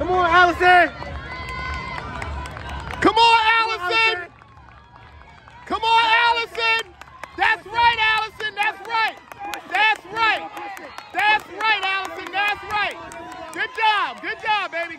Come on, Allison. Come on, Allison. Come on, Allison. That's right, Allison. That's right. That's right. That's right, Allison. That's right. Good job. Good job, baby.